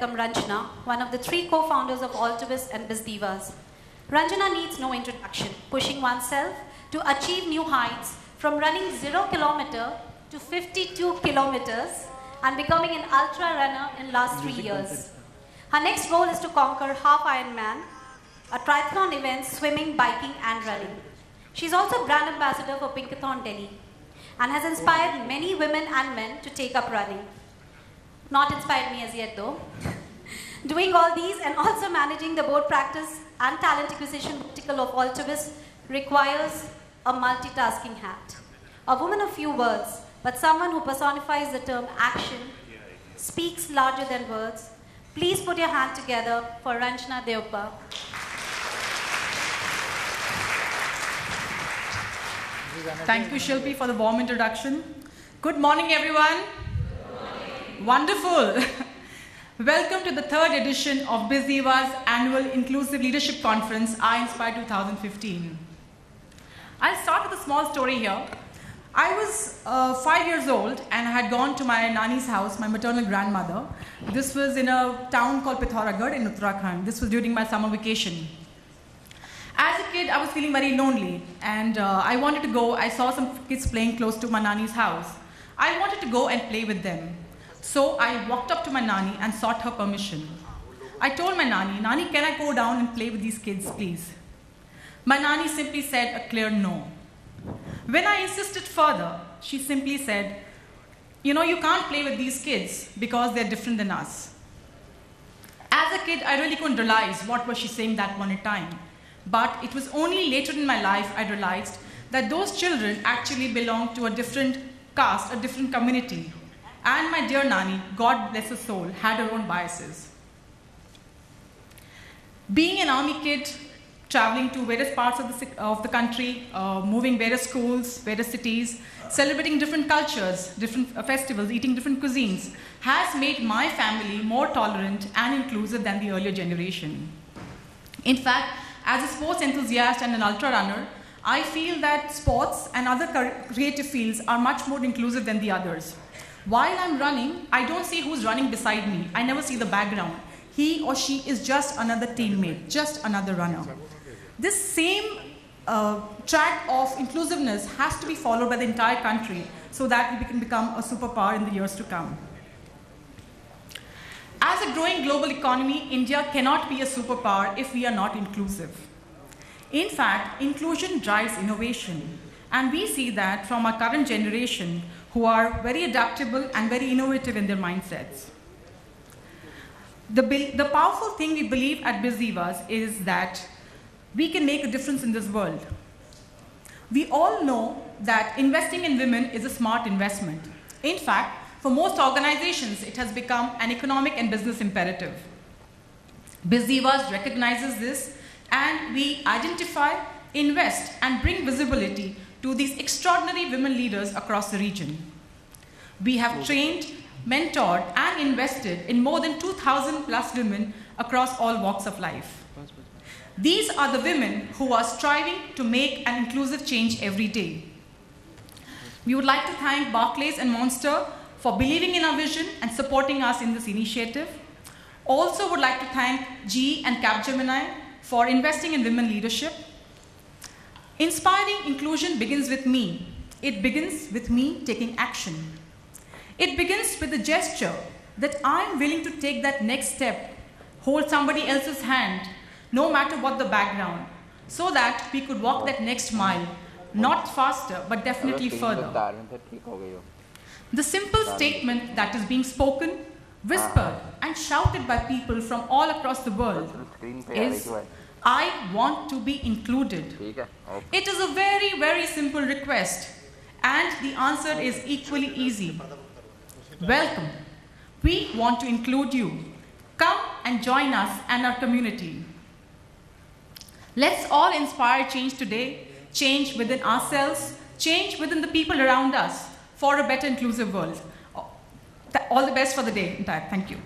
welcome Ranjana, one of the three co-founders of Altivis and BizDivas. Ranjana needs no introduction, pushing oneself to achieve new heights from running 0 kilometer to 52 kilometers and becoming an ultra runner in last three years. Her next goal is to conquer half Ironman, a triathlon event, swimming, biking and running. She's also brand ambassador for Pinkathon Delhi and has inspired many women and men to take up running. Not inspired me as yet though. Doing all these and also managing the board practice and talent acquisition vertical of Altivis requires a multitasking hat. A woman of few words, but someone who personifies the term action, speaks larger than words. Please put your hand together for Ranjana Deopa. Thank you, Shilpi, for the warm introduction. Good morning, everyone. Good morning. Wonderful. Welcome to the third edition of BizDivas annual Inclusive Leadership Conference, I Inspire 2015. I'll start with a small story here. I was uh, five years old and I had gone to my nani's house, my maternal grandmother. This was in a town called Pithoragarh in Uttarakhand. This was during my summer vacation. As a kid, I was feeling very lonely and uh, I wanted to go. I saw some kids playing close to my nani's house. I wanted to go and play with them. So I walked up to my nani and sought her permission. I told my nani, Nani, can I go down and play with these kids, please? My nani simply said a clear no. When I insisted further, she simply said, You know, you can't play with these kids because they're different than us. As a kid, I really couldn't realize what was she saying that one time. But it was only later in my life I realized that those children actually belonged to a different caste, a different community. And my dear Nani, God bless her soul, had her own biases. Being an army kid, traveling to various parts of the, of the country, uh, moving various schools, various cities, celebrating different cultures, different festivals, eating different cuisines, has made my family more tolerant and inclusive than the earlier generation. In fact, as a sports enthusiast and an ultra runner, I feel that sports and other creative fields are much more inclusive than the others. While I'm running, I don't see who's running beside me. I never see the background. He or she is just another teammate, just another runner. This same uh, track of inclusiveness has to be followed by the entire country so that we can become a superpower in the years to come. As a growing global economy, India cannot be a superpower if we are not inclusive. In fact, inclusion drives innovation. And we see that from our current generation who are very adaptable and very innovative in their mindsets. The, the powerful thing we believe at BizDivas is that we can make a difference in this world. We all know that investing in women is a smart investment. In fact, for most organizations, it has become an economic and business imperative. BizDivas recognizes this and we identify, invest, and bring visibility to these extraordinary women leaders across the region. We have trained, mentored, and invested in more than 2,000 plus women across all walks of life. These are the women who are striving to make an inclusive change every day. We would like to thank Barclays and Monster for believing in our vision and supporting us in this initiative. Also would like to thank GE and Capgemini for investing in women leadership. Inspiring inclusion begins with me. It begins with me taking action. It begins with a gesture that I'm willing to take that next step, hold somebody else's hand, no matter what the background, so that we could walk that next mile, not faster, but definitely further. The simple statement that is being spoken, whispered, and shouted by people from all across the world is, I want to be included. It is a very, very simple request, and the answer is equally easy. Welcome. We want to include you. Come and join us and our community. Let's all inspire change today, change within ourselves, change within the people around us for a better inclusive world. All the best for the day. Thank you.